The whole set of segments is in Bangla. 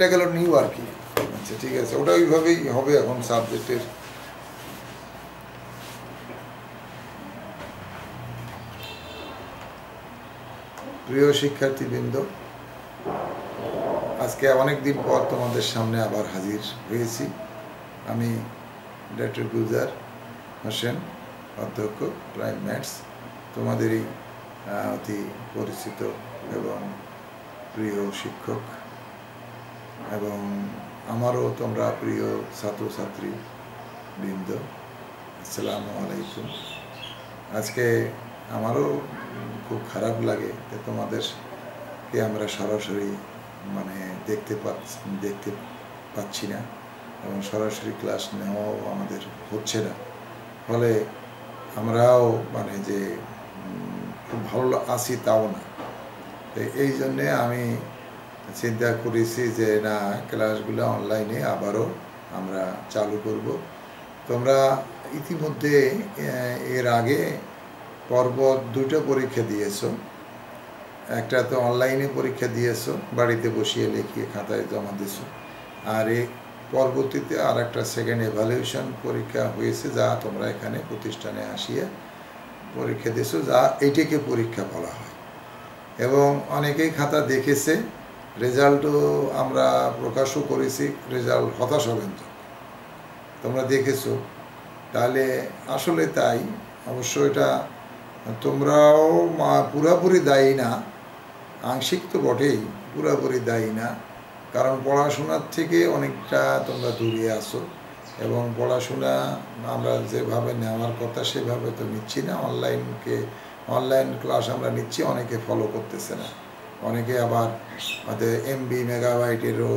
এটা গেল নিউ আর কি। আচ্ছা ঠিক আছে, ওটা ওইভাবেই হবে এখন সাবজেক্টের প্রিয় শিক্ষার্থীবৃন্দ, আজকে অনেক দিন পর তোমাদের সামনে আবার হাজির হয়েছি। আমি ডক্টর গুলজার হোসেন, অধ্যক্ষ, প্রাইম ম্যাথস, তোমাদেরই অতি পরিচিত এবং প্রিয় শিক্ষক। এবং আমারও তোমরা প্রিয় ছাত্রছাত্রী বৃন্দ, আসসালামু আলাইকুম। আজকে আমারও খুব খারাপ লাগে যে তোমাদেরকে আমরা সরাসরি মানে দেখতে পাচ্ছি দেখতে পাচ্ছি না এবং সরাসরি ক্লাস নেওয়াও আমাদের হচ্ছে না। ফলে আমরাও মানে যে খুব ভালো আছি তাও না। এই জন্যে আমি চিন্তা করেছি যে, না, ক্লাসগুলো অনলাইনে আবারও আমরা চালু করব। তোমরা ইতিমধ্যে এর আগে পর্ব দুটো পরীক্ষা দিয়েছ। একটা তো অনলাইনে পরীক্ষা দিয়েছ, বাড়িতে বসিয়ে লিখিয়ে খাতায় জমা দিয়েছ। আর এ পরবর্তীতে আর একটা সেকেন্ড এভালুয়েশন পরীক্ষা হয়েছে, যা তোমরা এখানে প্রতিষ্ঠানে আসিয়ে পরীক্ষা দিয়েছ, যা এইটাকে পরীক্ষা বলা হয়। এবং অনেকেই খাতা দেখেছে রেজাল্টও আমরা প্রকাশও করেছি, রেজাল্ট হতাশাব্যঞ্জক তোমরা দেখেছ। তাহলে আসলে তাই, অবশ্য এটা তোমরাও পুরাপুরি দায়ী না, আংশিক তো বটেই, পুরাপুরি দায়ী না। কারণ পড়াশোনার থেকে অনেকটা তোমরা দূরে আসো এবং পড়াশোনা আমরা যেভাবে নেওয়ার কথা সেভাবে তো নিচ্ছি না। অনলাইনকে, অনলাইন ক্লাস আমরা নিচ্ছি, অনেকে ফলো করতেছে না। অনেকে আবার আমাদের এমবি মেগাবাইটেরও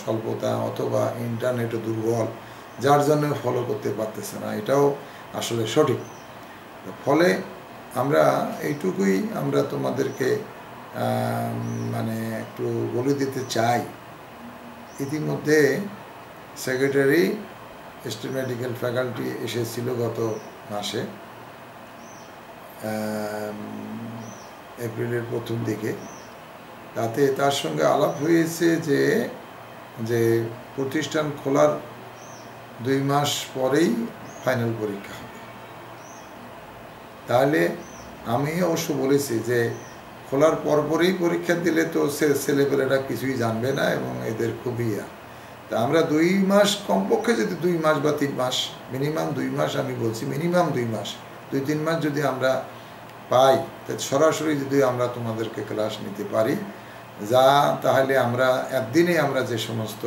স্বল্পতা অথবা ইন্টারনেটও দুর্বল, যার জন্য ফলো করতে পারতেছে না। এটাও আসলে সঠিক। ফলে আমরা এইটুকুই আমরা তোমাদেরকে মানে একটু বলে দিতে চাই। ইতিমধ্যে সেক্রেটারি স্টেট মেডিকেল ফ্যাকাল্টি এসেছিল গত মাসে এপ্রিলের প্রথম দিকে। তাতে তার সঙ্গে আলাপ হয়েছে যে যে প্রতিষ্ঠান খোলার দুই মাস পরেই ফাইনাল পরীক্ষা হবে তাহলে আমি অবশ্য বলেছি যে, খোলার পরপরই পরীক্ষা দিলে তো সে ছেলেপেলেরা কিছুই জানবে না এবং এদের খুবই। তা আমরা দুই মাস কমপক্ষে যদি দুই মাস বা তিন মাস মিনিমাম দুই মাস আমি বলছি মিনিমাম দুই মাস, দুই তিন মাস যদি আমরা পাই, তা সরাসরি যদি আমরা তোমাদেরকে ক্লাস নিতে পারি যা, তাহলে আমরা একদিনে আমরা যে সমস্ত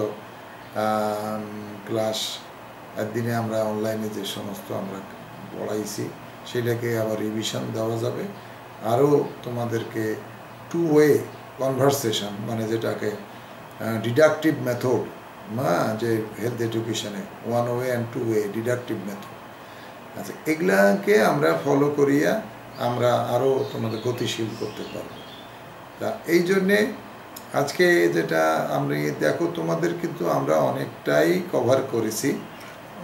ক্লাস একদিনে আমরা অনলাইনে যে সমস্ত আমরা পড়াইছি, সেটাকে আবার রিভিশন দেওয়া যাবে। আরও তোমাদেরকে টু ওয়ে কনভারসেশন মানে যেটাকে ডিডাকটিভ মেথড হ্যাঁ যে health এডুকেশনে one way and two way deductive method আচ্ছা এগুলাকে আমরা ফলো করিয়া আমরা আরও তোমাদের গতিশীল করতে পারব। তা এই জন্যে আজকে যেটা আমরা দেখো তোমাদের কিন্তু আমরা অনেকটাই কভার করেছি।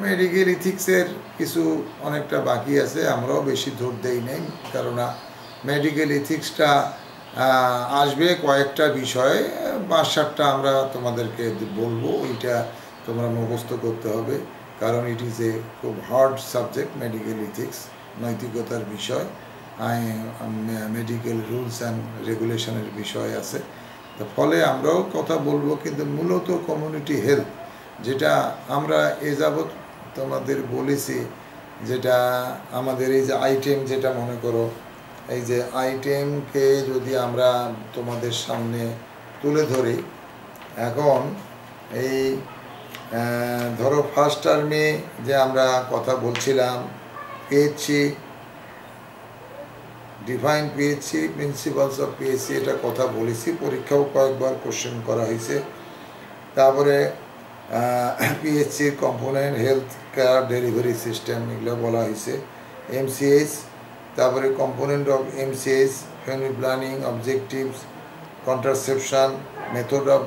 মেডিকেল ইথিক্সের কিছু অনেকটা বাকি আছে, আমরাও বেশি জোর দেই নাই। কারণ মেডিকেল ইথিক্সটা আসবে কয়েকটা বিষয়ে, পাঁচ সাতটা আমরা তোমাদেরকে বলব ওইটা তোমরা মুখস্থ করতে হবে। কারণ ইট ইজ এ খুব হার্ড সাবজেক্ট মেডিকেল ইথিক্স নৈতিকতার বিষয়। মেডিকেল রুলস অ্যান্ড রেগুলেশনের বিষয় আছে। তো ফলে আমরাও কথা বলব, কিন্তু মূলত কমিউনিটি হেলথ যেটা আমরা এ যাবৎ তোমাদের বলেছি, যেটা আমাদের এই যে আইটেম যেটা মনে করো, এই যে আইটেমকে যদি আমরা তোমাদের সামনে তুলে ধরি, এখন এই ধরো ফার্স্ট টার্মে যে আমরা কথা বলছিলাম PHC define PHC principles of PHC এটা কথা বলেছি। পরীক্ষাও কয়েকবার কোশ্চেন করা হয়েছে। তারপরে পিএইচসির component health care delivery system এগুলো বলা হয়েছে। এমসিএস তারপরে component of MCS family planning objectives contraception method of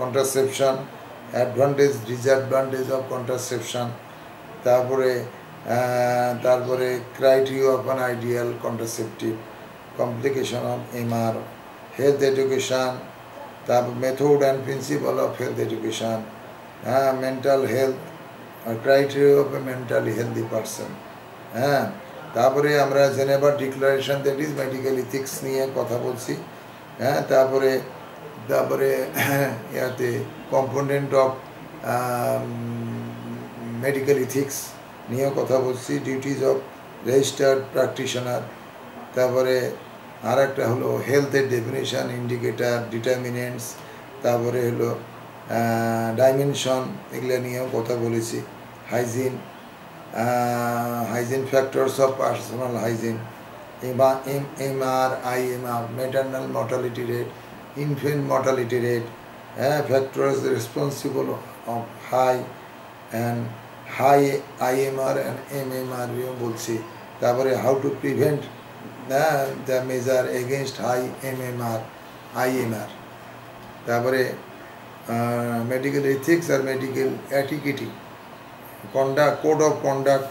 contraception advantage disadvantage of contraception তারপরে তারপরে criteria of ideal contraceptive complication of MR health education তারপর method and principle of health education হ্যাঁ mental health criteria of a mentally healthy person হ্যাঁ। তারপরে আমরা জেনেভার declaration that is medical ethics নিয়ে কথা বলছি হ্যাঁ। তারপরে তারপরে ইয়াতে কম্পোনেন্ট অফ মেডিকেল ইথিক্স নিয়েও কথা বলছি ডিউটিজ অফ রেজিস্টার্ড প্র্যাকটিশনার তারপরে আর একটা হলো হেলথের ডেফিনেশন ইন্ডিকেটার ডিটারমিনেন্টস তারপরে হলো ডাইমেনশন এগুলো নিয়েও কথা বলেছি। Hygiene hygiene factors of personal hygiene M M R I M R maternal mortality rate infant mortality rate হ্যাঁ factors responsible of high and high IMR and MMR বলছি। তারপরে how to prevent the measure against high MMR IMR তারপরে medical ethics R medical etiquette conduct code of conduct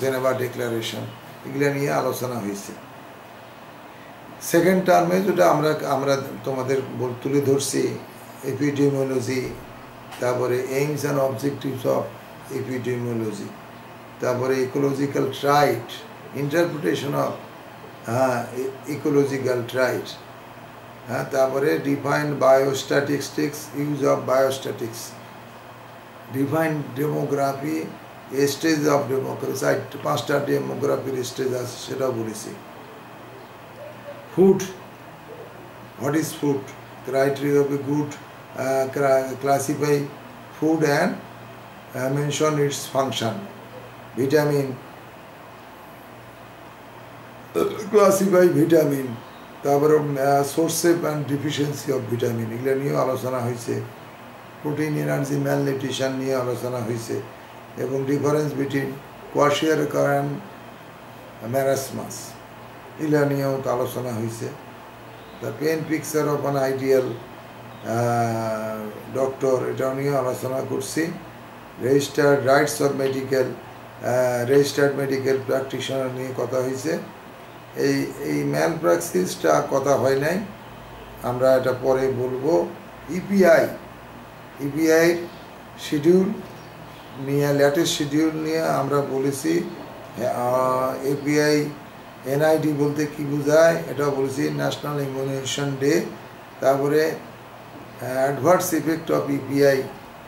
Geneva declaration এগুলো নিয়ে আলোচনা হয়েছে। সেকেন্ড টার্মে যেটা আমরা আমরা তোমাদের তুলে ধরছি এপিডেমিওলজি তারপরে aims and objectives of epidemiology তারপরে ইকোলজিক্যাল ট্রাইট ইন্টারপ্রিটেশন অফ হ্যাঁ ইকোলজিক্যাল ট্রাইট হ্যাঁ তারপরে defined biostatistics use of biostatistics defined demography stage of demography পাঁচটা ডেমোগ্রাফির স্টেজ আছে সেটাও বলেছি। Food what is food a good uh, classify food and uh, mention its function. Vitamin. Classify vitamin. তারপরে sources and deficiency of vitamin এগুলো নিয়েও আলোচনা হয়েছে। প্রোটিন এনার্জি ম্যাল নিয়ে আলোচনা হয়েছে। এবং difference between kwashiorkor and marasmus এগুলো নিয়েও আলোচনা হয়েছে। The pen picture of an ideal doctor এটাও নিয়ে আলোচনা করছি। Registered rights of medical registered medical practitioner নিয়ে কথা হয়েছে। এই এই ম্যাল প্র্যাকসিসটা কথা হয় নাই। আমরা এটা পরে বলব। ইপিআই ইপিআইয়ের শিডিউল নিয়ে লেটেস্ট শিডিউল নিয়ে আমরা বলেছি এপিআই এনআইডি বলতে কি বোঝায় এটাও বলেছি ন্যাশনাল ইমিউনেশন ডে তারপরে অ্যাডভার্স ইফেক্ট অফ ইপিআই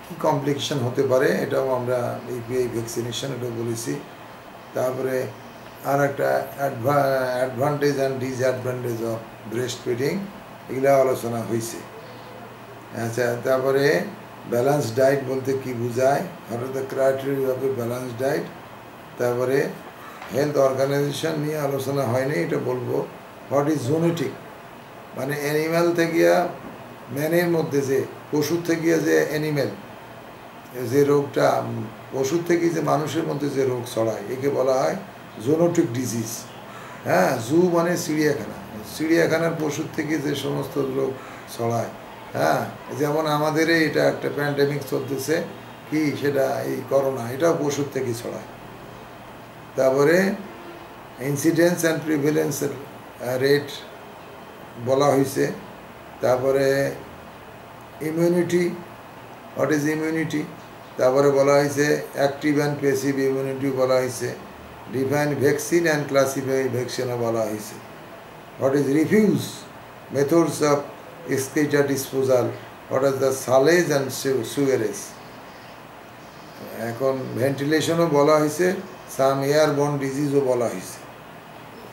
কী কমপ্লিকেশান হতে পারে, এটাও আমরা ইপিআই ভ্যাকসিনেশন এটাও বলেছি। তারপরে আর একটা advantage and disadvantage of breast feeding এগুলো আলোচনা হয়েছে। আচ্ছা তারপরে ব্যালেন্স ডায়েট বলতে কি বোঝায়? What the criteria of balance diet তারপরে হেলথ অর্গানাইজেশন নিয়ে আলোচনা হয়নি, এটা বলব। হোয়াট ইজ জোনেটিক মানে অ্যানিম্যাল থেকে ম্যানের মধ্যে যে, পশুর থেকে যে অ্যানিম্যাল যে রোগটা পশুর থেকে যে মানুষের মধ্যে যে রোগ ছড়ায়, একে বলা হয় জোনোটিক ডিজিজ হ্যাঁ জু মানে চিড়িয়াখানা। চিড়িয়াখানার পশুর থেকে যে সমস্ত রোগ ছড়ায় হ্যাঁ যেমন আমাদের এটা একটা প্যান্ডেমিক চলতেছে, কি সেটা এই করোনা এটাও পশুর থেকে ছড়ায়। তারপরে ইনসিডেন্স অ্যান্ড প্রিভিলেন্সের রেট বলা হয়েছে তারপরে ইমিউনিটি হোয়াট ইজ ইমিউনিটি তারপরে বলা হয়েছে অ্যাক্টিভ অ্যান্ড পেসিভ ইমিউনিটি বলা হয়েছে ডিফাইন ভ্যাকসিন অ্যান্ড ক্লাসিফাই ভ্যাকসিনও বলা হয়েছে। What is refuse methods of excreta disposal what is the sullage and sewerage এখন ভেন্টিলেশনও বলা হয়েছে সাম এয়ার বর্ন ডিজিজও বলা হয়েছে।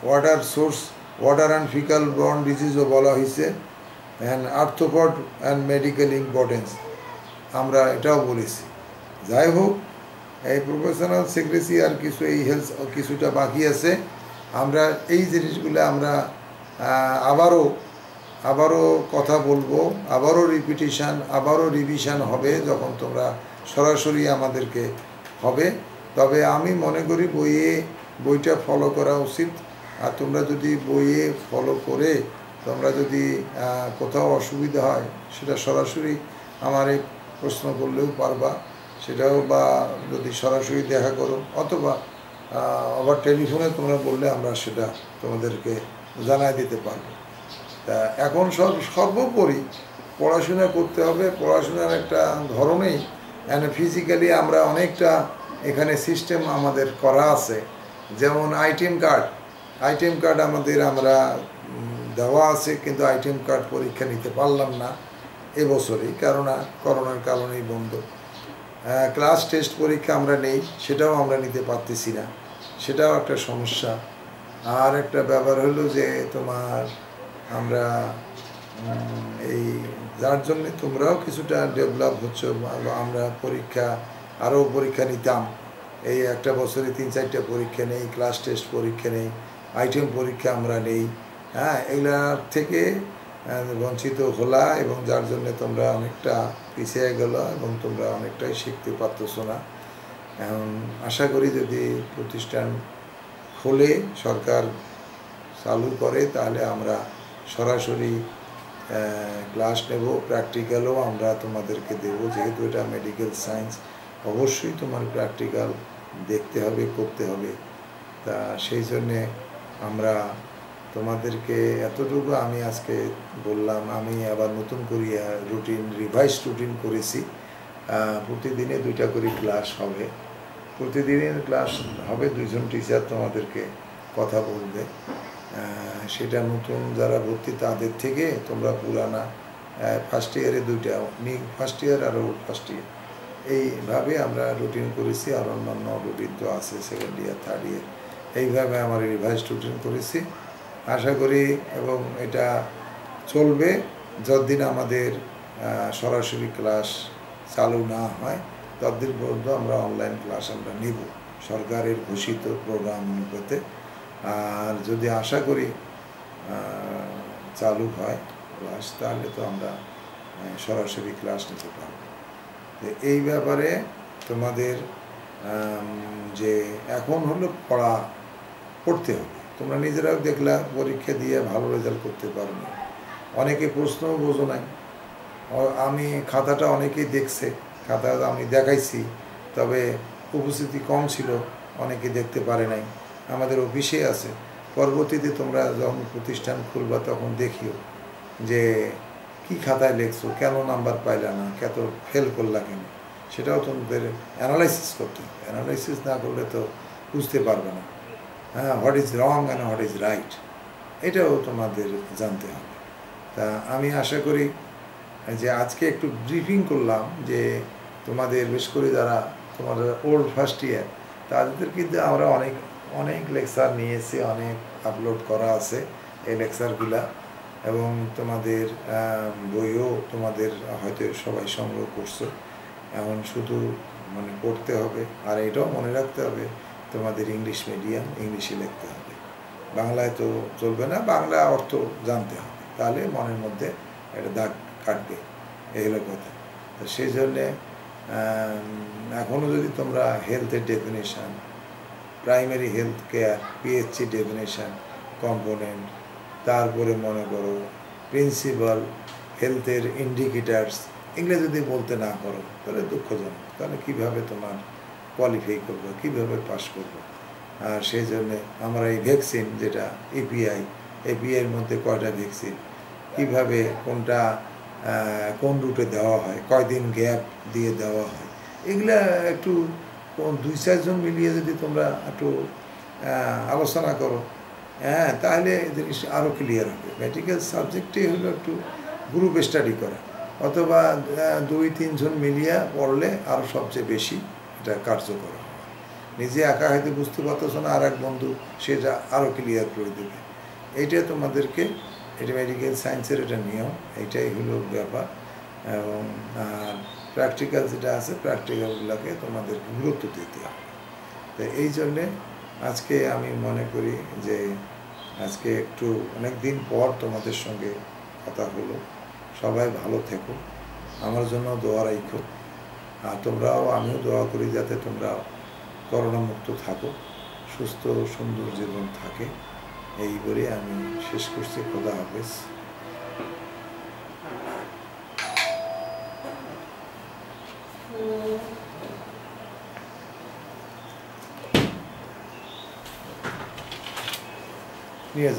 Water source water and faecal borne ডিজিজও বলা হয়েছে and arthropod and medical importance আমরা এটাও বলেছি। যাই হোক, এই প্রফেশনাল সেক্রেসি আর কিছু এই হেলথ কিছুটা বাকি আছে। আমরা এই জিনিসগুলো আমরা আবারও আবারও কথা বলব, আবারও রিপিটিশান আবারও রিভিশন হবে যখন তোমরা সরাসরি আমাদেরকে হবে। তবে আমি মনে করি বইয়ে, বইটা ফলো করা উচিত। আর তোমরা যদি বইয়ে ফলো করে তোমরা যদি কোথাও অসুবিধা হয়, সেটা সরাসরি আমার প্রশ্ন করলেও পারবা। সেটাও বা যদি সরাসরি দেখা করো, অথবা আবার টেলিফোনে তোমরা বললে আমরা সেটা তোমাদেরকে জানাই দিতে পারব। তা এখন সব, সর্বোপরি পড়াশোনা করতে হবে। পড়াশোনার একটা ধরনেই ফিজিক্যালি আমরা অনেকটা এখানে সিস্টেম আমাদের করা আছে। যেমন আইটেম কার্ড আইটেম কার্ড আমাদের আমরা দেওয়া আছে, কিন্তু আইটেম কার্ড পরীক্ষা নিতে পারলাম না। এবছরই, কেননা করোনার কারণেই বন্ধ। ক্লাস টেস্ট পরীক্ষা আমরা নেই, সেটাও আমরা নিতে পারতেছি না। সেটাও একটা সমস্যা। আর একটা ব্যাপার হলো যে তোমার আমরা এই, যার জন্য তোমরাও কিছুটা ডেভেলপ হচ্ছে আমরা পরীক্ষা, আরও পরীক্ষা নিতাম। এই একটা বছরে তিন, চারটা পরীক্ষা নেই ক্লাস টেস্ট পরীক্ষা নেই আইটেম পরীক্ষা আমরা নেই। হ্যাঁ এগুলার থেকে বঞ্চিত হলা এবং যার জন্য তোমরা অনেকটা পিছিয়ে গেল এবং তোমরা অনেকটাই শিখতে পারতেছো না। এখন আশা করি যদি প্রতিষ্ঠান খোলে, সরকার চালু করে, তাহলে আমরা সরাসরি ক্লাস নেব, প্র্যাকটিক্যালও আমরা তোমাদেরকে দেব। যেহেতু এটা মেডিকেল সায়েন্স, অবশ্যই তোমার প্র্যাকটিক্যাল দেখতে হবে, করতে হবে। তা সেই জন্যে আমরা তোমাদেরকে এতটুকু আমি আজকে বললাম, আমি আবার নতুন করে রুটিন রিভাইস রুটিন করেছি। প্রতিদিনে দুইটা করে ক্লাস হবে। প্রতিদিনের ক্লাস হবে, দুইজন টিচার তোমাদেরকে কথা বলবে। সেটা নতুন যারা ভর্তি তাদের থেকে তোমরা পুরানা ফার্স্ট ইয়ারে দুইটা ফার্স্ট ইয়ার আর ওর ফার্স্ট ইয়ার এইভাবে আমরা রুটিন করেছি আর অন্যান্য তো আছে সেকেন্ড ইয়ার থার্ড ইয়ার এইভাবে আমার রিভাইজ রুটিন করেছি। আশা করি এবং এটা চলবে যতদিন আমাদের সরাসরি ক্লাস চালু না হয়, ততদিন পর্যন্ত আমরা অনলাইন ক্লাস আমরা নিব। সরকারের ঘোষিত প্রোগ্রাম পেতে আর যদি আশা করি চালু হয় ক্লাস তাহলে তো আমরা সরাসরি ক্লাস নিতে পারব। তো এই ব্যাপারে তোমাদের যে এখন হলো পড়া, পড়তে হবে। তোমরা নিজেরাও দেখলা, পরীক্ষা দিয়ে ভালো রেজাল্ট করতে পারো না। অনেকে প্রশ্নও বোঝো নাই। আমি খাতাটা অনেকেই দেখছে, খাতা আমি দেখাইছি, তবে উপস্থিতি কম ছিল, অনেকে দেখতে পারে নাই। আমাদের অফিসে আছে, পরবর্তীতে তোমরা যখন প্রতিষ্ঠান খুলবা তখন দেখিও যে কি খাতায় লিখছো, কেন নাম্বার পাইলা না কত ফেল করলা কেন, সেটাও তোমাদের অ্যানালাইসিস করতে অ্যানালাইসিস না করলে তো বুঝতে পারবে না। What is wrong and what is right এটাও তোমাদের জানতে হবে। তা আমি আশা করি যে আজকে একটু ব্রিফিং করলাম যে তোমাদের বেশ করে যারা তোমাদের ওল্ড ফার্স্ট ইয়ার তাদের কিন্তু আমরা অনেক অনেক লেকচার নিয়েছি, অনেক আপলোড করা আছে এই লেকচারগুলা এবং তোমাদের বইও তোমাদের হয়তো সবাই সংগ্রহ করছ। এখন শুধু মানে পড়তে হবে, আর এটাও মনে রাখতে হবে তোমাদের ইংলিশ মিডিয়াম ইংলিশে লিখতে হবে। বাংলায় তো চলবে না, বাংলা অর্থ জানতে হবে। তাহলে মনের মধ্যে একটা দাগ কাটবে। এই হলো কথা। তো সেই জন্যে এখনও যদি তোমরা হেলথের definition primary health care PHC definition component তারপরে মনে করো প্রিন্সিপাল হেলথের ইন্ডিকেটার্স এগুলো যদি বলতে না পারো, তাহলে দুঃখজনক। তাহলে কীভাবে তোমার কোয়ালিফাই করব, কীভাবে পাস করব। আর সেই জন্যে আমরা এই ভ্যাকসিন যেটা এপিআই এপিআইয়ের মধ্যে কয়টা ভ্যাকসিন কীভাবে কোনটা কোন রুটে দেওয়া হয়, কয়দিন গ্যাপ দিয়ে দেওয়া হয়, এগুলা একটু দুই চারজন মিলিয়ে যদি তোমরা একটু আলোচনা করো। হ্যাঁ তাহলে জিনিস আরও ক্লিয়ার হবে। মেডিকেল সাবজেক্টে হলো একটু গ্রুপ স্টাডি করা। অথবা দুই তিনজন মিলিয়ে পড়লে আরও সবচেয়ে বেশি এটা কার্যকর। নিজে একা হয়তো বুঝতে পারতেছো না আর এক বন্ধু সেটা আরও ক্লিয়ার করে দেবে। এইটা তোমাদেরকে, এটা মেডিকেল সায়েন্সের এটা নিয়ম, এইটাই হলো ব্যাপার। এবং প্র্যাকটিক্যাল যেটা আছে প্র্যাকটিক্যালগুলোকে তোমাদেরকে গুরুত্ব দিতে হবে। তো এই জন্যে আজকে আমি মনে করি যে, আজকে একটু অনেক দিন পর তোমাদের সঙ্গে কথা হলো। সবাই ভালো থেকো। আমার জন্য দোয়া রাখো তোমরাও, আমিও দোয়া করি যাতে তোমরা করোনা মুক্ত থাকো, সুস্থ সুন্দর জীবন থাকে। এই বলে আমি শেষ করছি। খোদা হাফেজ। নিয়ে